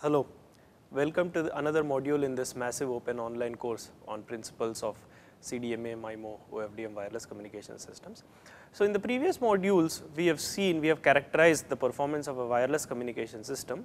Hello, welcome to another module in this massive open online course on principles of CDMA, MIMO, OFDM wireless communication systems. So, in the previous modules we have seen, we have characterized the performance of a wireless communication system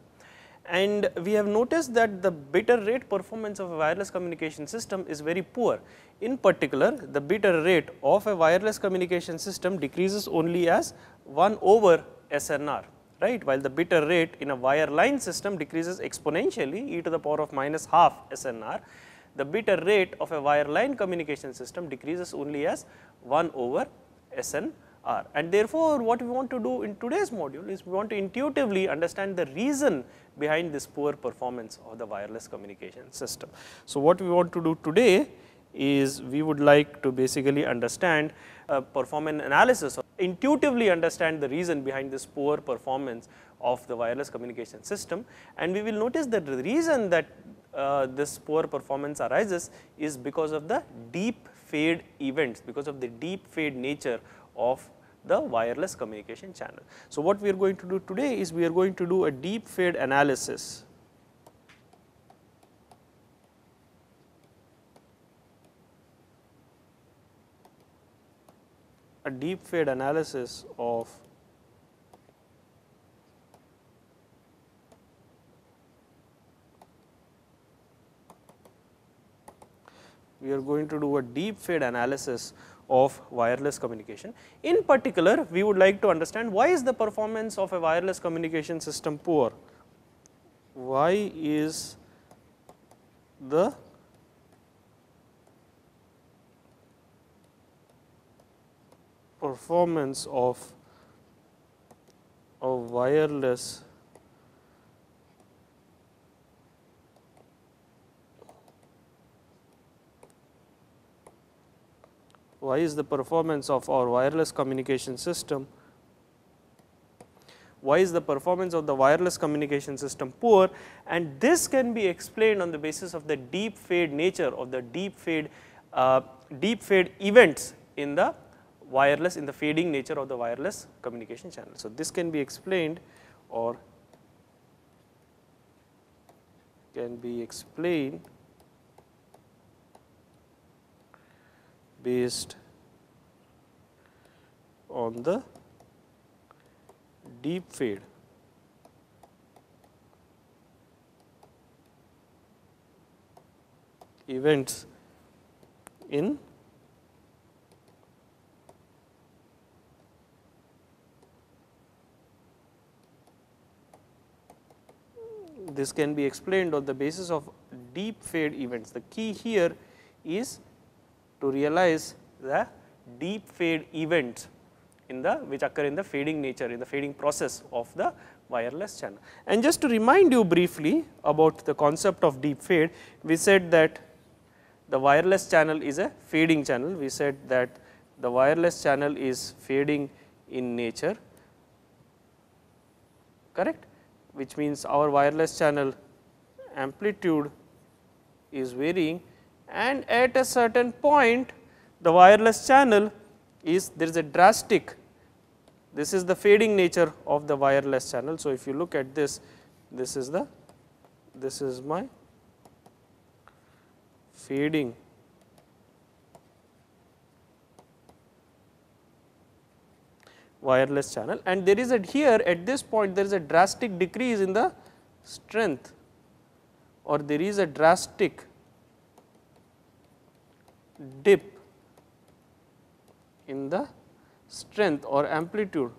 and we have noticed that the bit rate performance of a wireless communication system is very poor. In particular, the bit rate of a wireless communication system decreases only as 1 over SNR, right, while the bit error rate in a wireline system decreases exponentially e to the power of minus half SNR. The bit error rate of a wireline communication system decreases only as 1 over SNR and therefore, what we want to do in today's module is we want to intuitively understand the reason behind this poor performance of the wireless communication system. So, what we want to do today is we would like to basically understand uh, perform an analysis intuitively understand the reason behind this poor performance of the wireless communication system and we will notice that the reason that uh, this poor performance arises is because of the deep fade events because of the deep fade nature of the wireless communication channel. So, what we are going to do today is we are going to do a deep fade analysis. A deep fade analysis of we are going to do a deep fade analysis of wireless communication. In particular, we would like to understand why is the performance of a wireless communication system poor? Why is the performance of a wireless why is the performance of our wireless communication system why is the performance of the wireless communication system poor? And this can be explained on the basis of the deep fade nature of the deep fade uh, deep fade events in the wireless in the fading nature of the wireless communication channel. So, this can be explained or can be explained based on the deep fade. events in this can be explained on the basis of deep fade events. The key here is to realize the deep fade events in the which occur in the fading nature in the fading process of the wireless channel. And just to remind you briefly about the concept of deep fade, we said that the wireless channel is a fading channel. We said that the wireless channel is fading in nature, correct which means our wireless channel amplitude is varying and at a certain point the wireless channel is there is a drastic this is the fading nature of the wireless channel. So, if you look at this this is the this is my fading wireless channel. And there is a here at this point there is a drastic decrease in the strength or there is a drastic dip in the strength or amplitude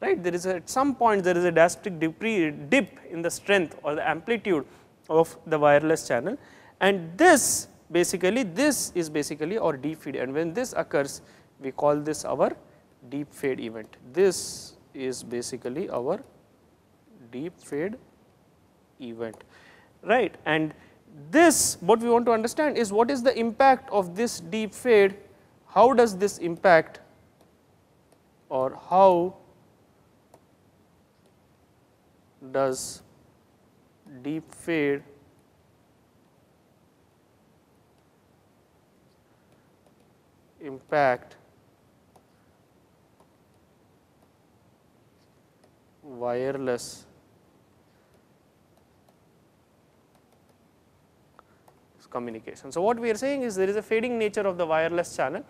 right? There is a, at some point there is a drastic dip in the strength or the amplitude of the wireless channel. And this basically this is basically our deep fade and when this occurs we call this our deep fade event. This is basically our deep fade event. Right? And this what we want to understand is what is the impact of this deep fade? How does this impact or how does deep fade impact wireless communication. So, what we are saying is there is a fading nature of the wireless channel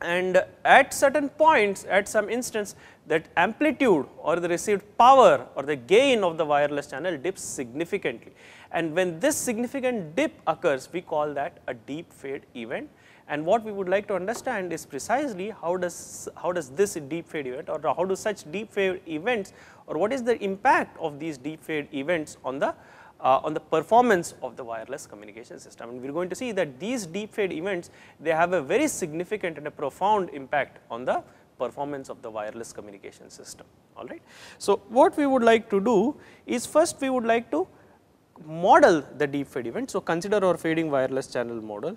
and at certain points at some instance that amplitude or the received power or the gain of the wireless channel dips significantly and when this significant dip occurs we call that a deep fade event and what we would like to understand is precisely how does how does this deep fade event or how do such deep fade events or what is the impact of these deep fade events on the uh, on the performance of the wireless communication system. And we are going to see that these deep fade events, they have a very significant and a profound impact on the performance of the wireless communication system, all right. So, what we would like to do is first we would like to model the deep fade event. So, consider our fading wireless channel model.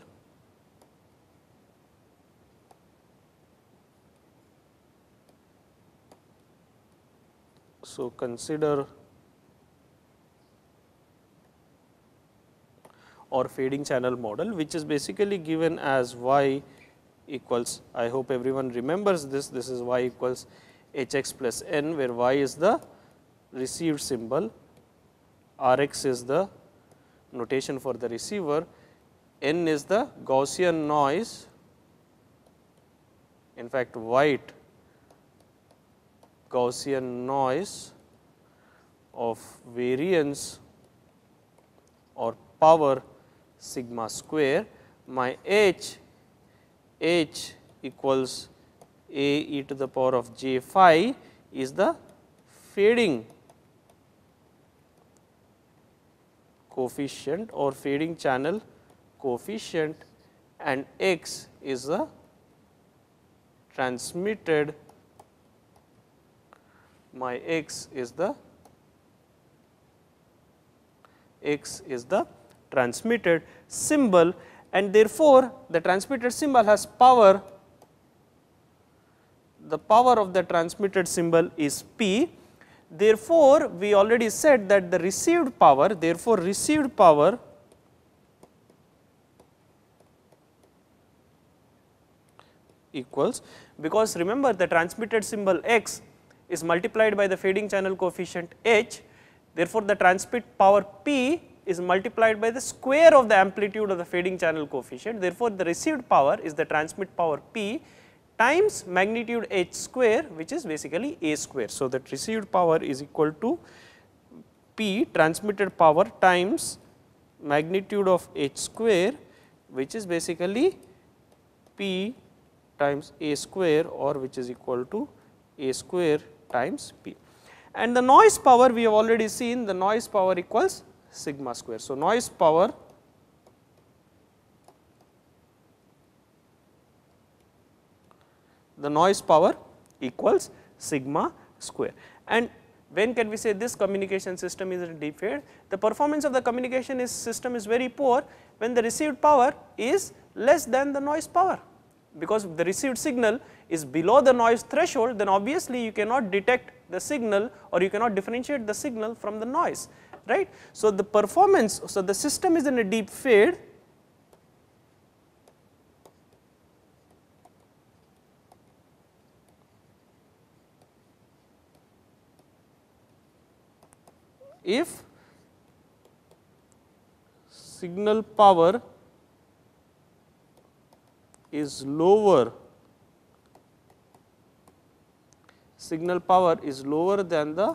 So, consider or fading channel model which is basically given as y equals I hope everyone remembers this this is y equals h x plus n where y is the received symbol r x is the notation for the receiver n is the Gaussian noise in fact white Gaussian noise of variance or power sigma square my h h equals a e to the power of j phi is the fading coefficient or fading channel coefficient and x is the transmitted my x is the x is the transmitted symbol and therefore, the transmitted symbol has power the power of the transmitted symbol is P. Therefore, we already said that the received power therefore, received power equals because remember the transmitted symbol x is multiplied by the fading channel coefficient h. Therefore, the transmit power P is multiplied by the square of the amplitude of the fading channel coefficient. Therefore, the received power is the transmit power P times magnitude h square which is basically a square. So, that received power is equal to P transmitted power times magnitude of h square which is basically P times a square or which is equal to a square times P. And the noise power we have already seen the noise power equals sigma square. So, noise power the noise power equals sigma square and when can we say this communication system is in deep? The performance of the communication is system is very poor when the received power is less than the noise power because the received signal is below the noise threshold then obviously you cannot detect the signal or you cannot differentiate the signal from the noise right. So, the performance, so the system is in a deep fade if signal power is lower signal power is lower than the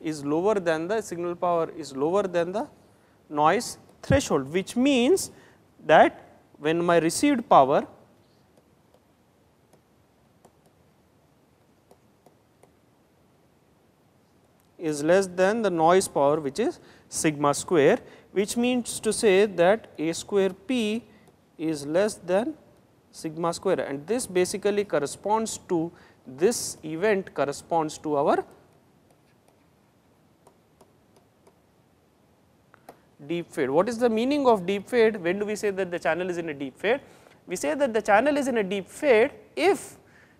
is lower than the signal power is lower than the noise threshold, which means that when my received power is less than the noise power which is sigma square, which means to say that a square p is less than sigma square. And this basically corresponds to this event corresponds to our deep fade. What is the meaning of deep fade? When do we say that the channel is in a deep fade? We say that the channel is in a deep fade if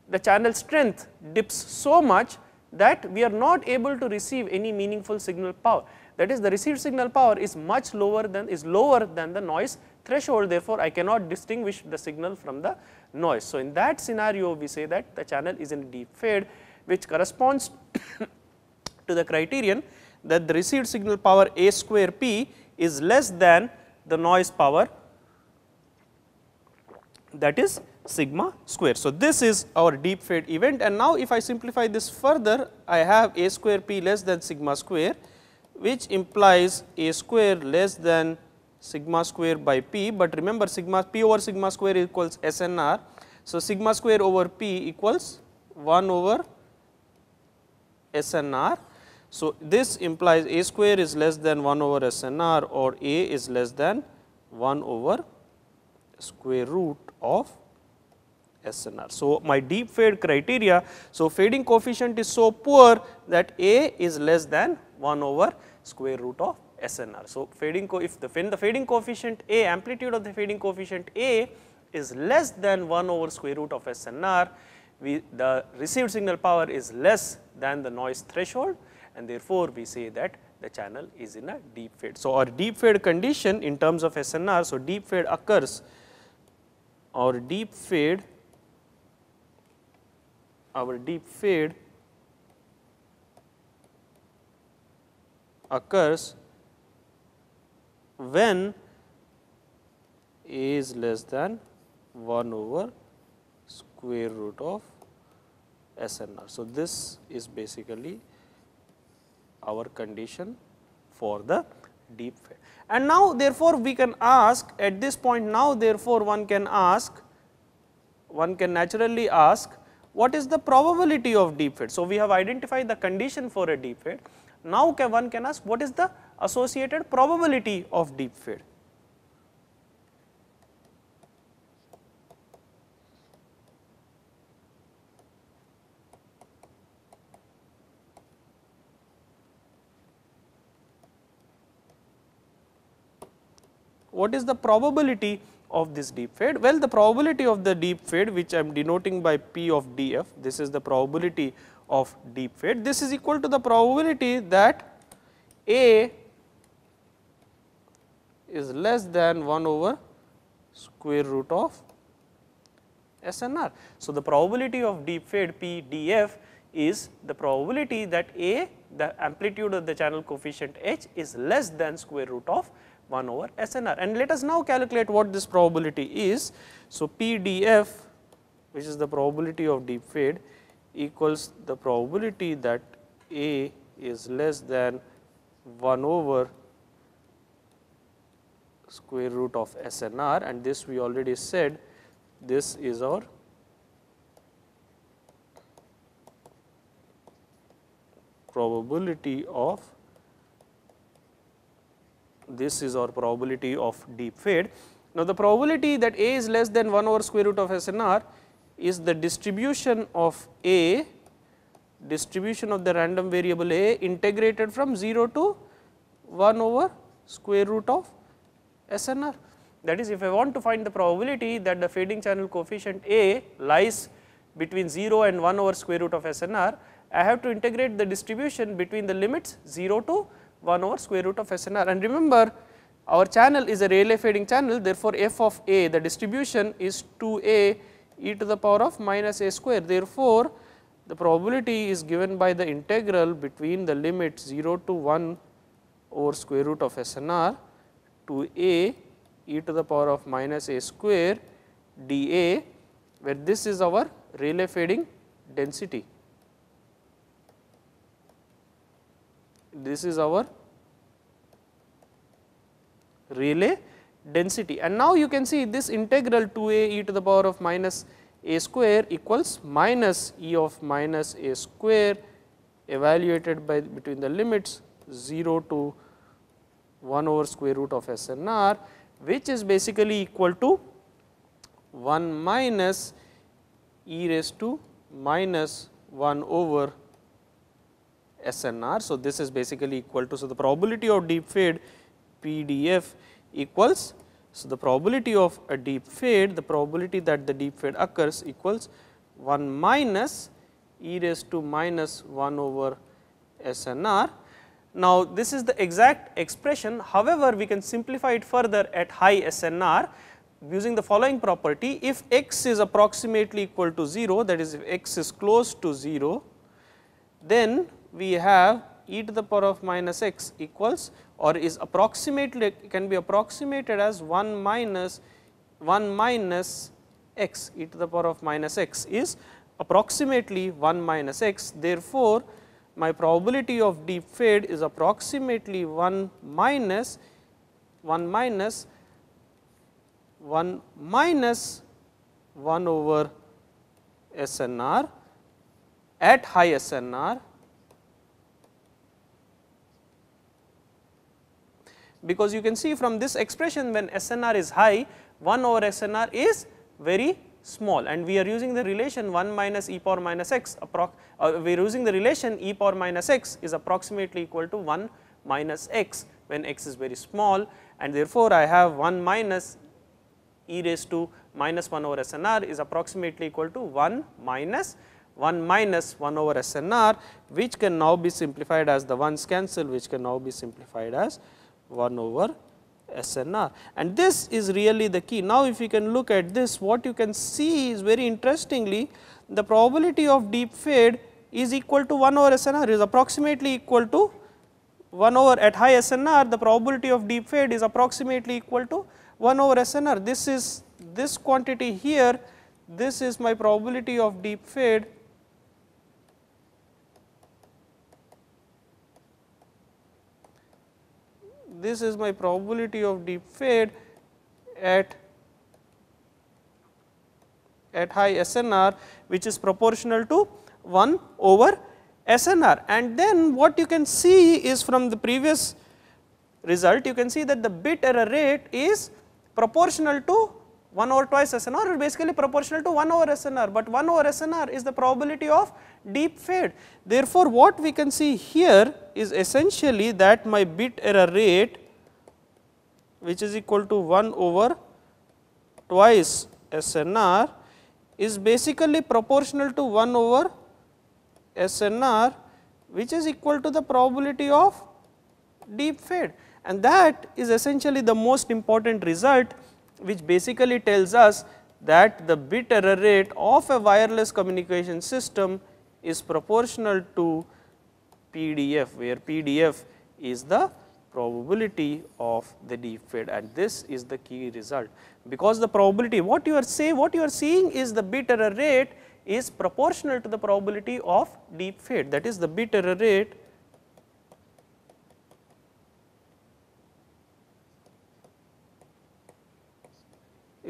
the channel strength dips so much that we are not able to receive any meaningful signal power. that is the received signal power is much lower than is lower than the noise threshold therefore, I cannot distinguish the signal from the noise. So, in that scenario we say that the channel is in a deep fade which corresponds to the criterion that the received signal power A square p is less than the noise power that is sigma square. So, this is our deep fade event and now if I simplify this further I have a square p less than sigma square which implies a square less than sigma square by p, but remember sigma p over sigma square equals SNR. So, sigma square over p equals 1 over SNR. So, this implies a square is less than 1 over SNR or a is less than 1 over square root of SNR. So, my deep fade criteria, so fading coefficient is so poor that A is less than 1 over square root of SNR. So, fading co if the, the fading coefficient A amplitude of the fading coefficient A is less than 1 over square root of SNR, we the received signal power is less than the noise threshold and therefore, we say that the channel is in a deep fade. So, our deep fade condition in terms of SNR, so deep fade occurs our deep fade our deep fade occurs when a is less than 1 over square root of SNR. So, this is basically our condition for the deep fade. And now therefore, we can ask at this point now therefore, one can ask one can naturally ask what is the probability of deep fade. So, we have identified the condition for a deep fade. Now, can one can ask what is the associated probability of deep fade. What is the probability of this deep fade? Well, the probability of the deep fade which I am denoting by P of df, this is the probability of deep fade. This is equal to the probability that A is less than 1 over square root of SNR. So, the probability of deep fade P df is the probability that A the amplitude of the channel coefficient h is less than square root of 1 over SNR. And let us now calculate what this probability is. So, PDF which is the probability of deep fade equals the probability that A is less than 1 over square root of SNR and this we already said this is our probability of this is our probability of deep fade. Now, the probability that A is less than 1 over square root of SNR is the distribution of A distribution of the random variable A integrated from 0 to 1 over square root of SNR. That is if I want to find the probability that the fading channel coefficient A lies between 0 and 1 over square root of SNR, I have to integrate the distribution between the limits 0 to 1 over square root of SNR. And remember our channel is a Rayleigh fading channel therefore, f of A the distribution is 2A e to the power of minus A square. Therefore, the probability is given by the integral between the limit 0 to 1 over square root of SNR to A e to the power of minus A square dA where this is our Rayleigh fading density. This is our Rayleigh density. And now you can see this integral 2a e to the power of minus a square equals minus e of minus a square evaluated by between the limits 0 to 1 over square root of SNR which is basically equal to 1 minus e raised to minus 1 over SNR. So, this is basically equal to, so the probability of deep fade PDF equals, so the probability of a deep fade, the probability that the deep fade occurs equals 1 minus e raised to minus 1 over SNR. Now, this is the exact expression however, we can simplify it further at high SNR using the following property if x is approximately equal to 0 that is if x is close to 0 then we have e to the power of minus x equals or is approximately can be approximated as 1 minus 1 minus x e to the power of minus x is approximately 1 minus x. Therefore, my probability of deep fade is approximately 1 minus 1 minus 1 minus 1 over SNR at high SNR because you can see from this expression when SNR is high 1 over SNR is very small. And we are using the relation 1 minus e power minus x uh, we are using the relation e power minus x is approximately equal to 1 minus x when x is very small. And therefore, I have 1 minus e raised to minus 1 over SNR is approximately equal to 1 minus 1 minus 1 over SNR which can now be simplified as the ones cancel which can now be simplified as 1 over SNR and this is really the key. Now, if you can look at this what you can see is very interestingly the probability of deep fade is equal to 1 over SNR is approximately equal to 1 over at high SNR the probability of deep fade is approximately equal to 1 over SNR. This is this quantity here this is my probability of deep fade this is my probability of deep fade at at high SNR which is proportional to 1 over SNR and then what you can see is from the previous result you can see that the bit error rate is proportional to 1 over twice SNR or basically proportional to 1 over SNR, but 1 over SNR is the probability of deep fade. Therefore, what we can see here is essentially that my bit error rate which is equal to 1 over twice SNR is basically proportional to 1 over SNR which is equal to the probability of deep fade and that is essentially the most important result which basically tells us that the bit error rate of a wireless communication system is proportional to PDF, where PDF is the probability of the deep fade and this is the key result. Because the probability what you are say what you are seeing is the bit error rate is proportional to the probability of deep fade that is the bit error rate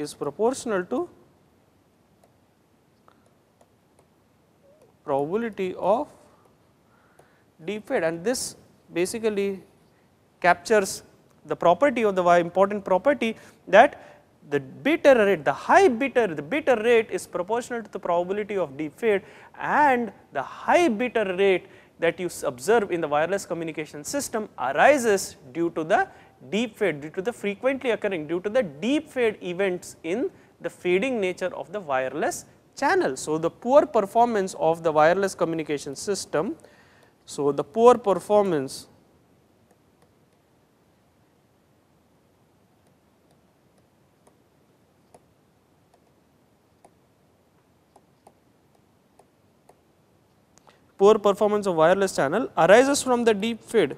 is proportional to probability of deep fade and this basically captures the property of the important property that the bit error rate, the high bit error, the bit error rate is proportional to the probability of deep fade and the high bit error rate that you observe in the wireless communication system arises due to the deep fade due to the frequently occurring due to the deep fade events in the fading nature of the wireless channel. So, the poor performance of the wireless communication system. So, the poor performance poor performance of wireless channel arises from the deep fade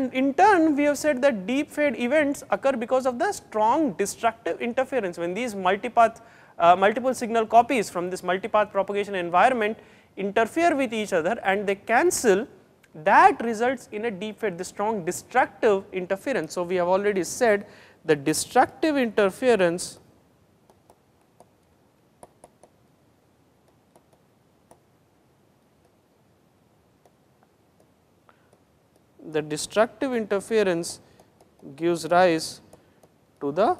And in turn we have said that deep fade events occur because of the strong destructive interference when these multipath uh, multiple signal copies from this multipath propagation environment interfere with each other and they cancel that results in a deep fade the strong destructive interference. So, we have already said the destructive interference the destructive interference gives rise to the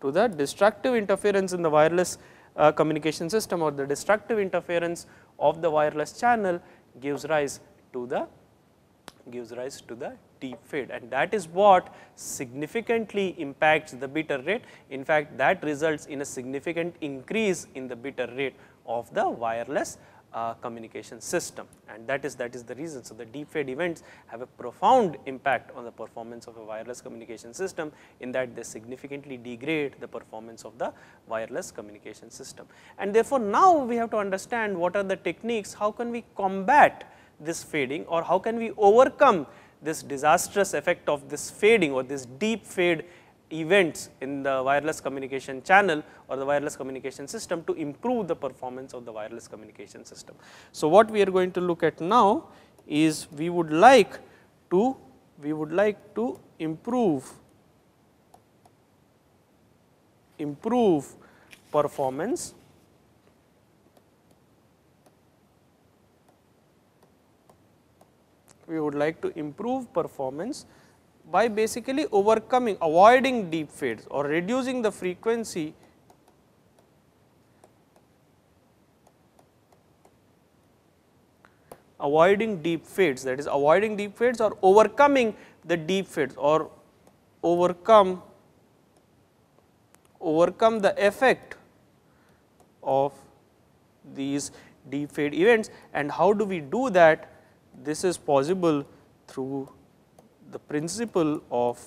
to the destructive interference in the wireless uh, communication system or the destructive interference of the wireless channel gives rise to the gives rise to the deep fade and that is what significantly impacts the bit error rate. In fact, that results in a significant increase in the bit error rate of the wireless uh, communication system and that is that is the reason. So, the deep fade events have a profound impact on the performance of a wireless communication system in that they significantly degrade the performance of the wireless communication system. And therefore, now we have to understand what are the techniques, how can we combat this fading or how can we overcome this disastrous effect of this fading or this deep fade events in the wireless communication channel or the wireless communication system to improve the performance of the wireless communication system. So, what we are going to look at now is we would like to we would like to improve improve performance we would like to improve performance by basically overcoming avoiding deep fades or reducing the frequency avoiding deep fades that is avoiding deep fades or overcoming the deep fades or overcome overcome the effect of these deep fade events. And how do we do that? This is possible through the principle of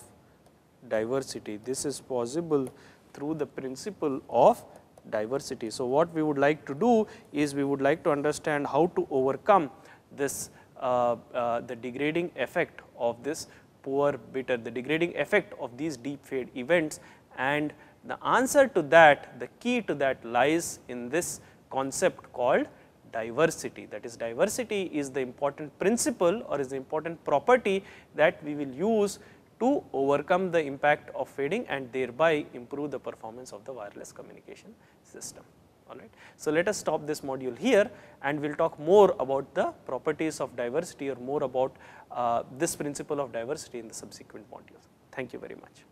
diversity. This is possible through the principle of diversity. So, what we would like to do is we would like to understand how to overcome this uh, uh, the degrading effect of this poor bit error, the degrading effect of these deep fade events and the answer to that, the key to that lies in this concept called diversity. That is diversity is the important principle or is the important property that we will use to overcome the impact of fading and thereby improve the performance of the wireless communication system. Alright. So, let us stop this module here and we will talk more about the properties of diversity or more about uh, this principle of diversity in the subsequent modules. Thank you very much.